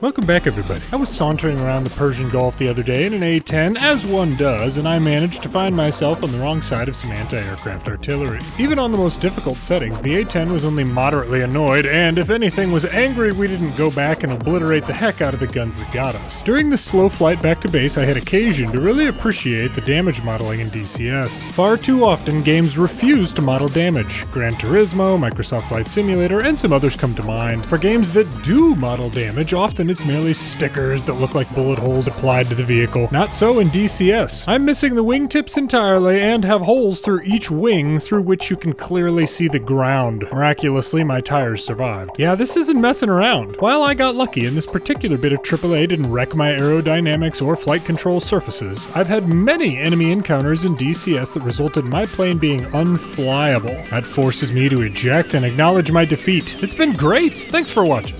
Welcome back, everybody. I was sauntering around the Persian Gulf the other day in an A-10, as one does, and I managed to find myself on the wrong side of some anti-aircraft artillery. Even on the most difficult settings, the A-10 was only moderately annoyed, and if anything, was angry we didn't go back and obliterate the heck out of the guns that got us. During this slow flight back to base, I had occasion to really appreciate the damage modeling in DCS. Far too often, games refuse to model damage. Gran Turismo, Microsoft Flight Simulator, and some others come to mind. For games that do model damage, often it's merely stickers that look like bullet holes applied to the vehicle. Not so in DCS. I'm missing the wingtips entirely and have holes through each wing through which you can clearly see the ground. Miraculously, my tires survived. Yeah, this isn't messing around. While I got lucky and this particular bit of AAA didn't wreck my aerodynamics or flight control surfaces, I've had many enemy encounters in DCS that resulted in my plane being unflyable. That forces me to eject and acknowledge my defeat. It's been great. Thanks for watching.